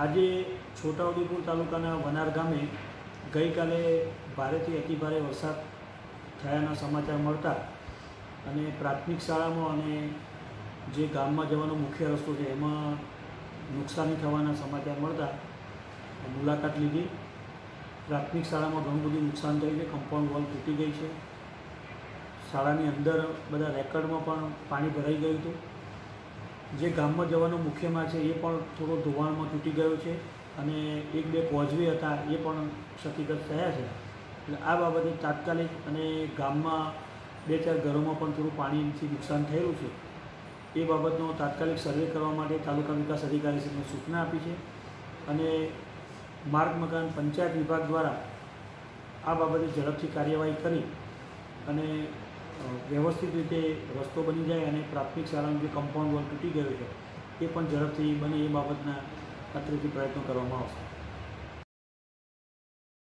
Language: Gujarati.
આજે છોટાઉદેપુર તાલુકાના વનાર ગામે ગઈકાલે ભારેથી અતિભારે વરસાદ થયાના સમાચાર મળતા અને પ્રાથમિક શાળામાં અને જે ગામમાં જવાનો મુખ્ય રસ્તો છે એમાં નુકસાની થવાના સમાચાર મળતા મુલાકાત લીધી. પ્રાથમિક શાળામાં ઘણું બધું નુકસાન થયું છે, કમ્પાઉન્ડ વોલ તૂટી ગઈ છે. શાળાની અંદર બધા રેકર્ડમાં પણ પાણી ભરાઈ ગયું હતું. જે ગામમાં જવાનો મુખ્ય માર્ગ છે, એ પણ થોડો ધોવાણમાં તૂટી ગયો છે અને એક બે કોઝવે હતા, એ પણ ક્ષતિગ્રસ્ત થયા છે. એટલે આ બાબતે તાત્કાલિક અને ગામમાં બે ચાર ઘરોમાં પણ થોડું પાણીથી નુકસાન થયેલું છે. એ બાબતનો તાત્કાલિક સર્વે કરવા માટે તાલુકા વિકાસ અધિકારીશ્રીને સૂચના આપી છે અને માર્ગ મકાન પંચાયત વિભાગ દ્વારા આ બાબતે ઝડપથી કાર્યવાહી કરી અને વ્યવસ્થિત રીતે રસ્તો બની જાય અને પ્રાથમિક શાળાનું જે કમ્પાઉન્ડ વોલ તૂટી ગયો છે, એ પણ ઝડપથી બને એ બાબતના ખાતરીથી પ્રયત્નો કરવામાં આવશે.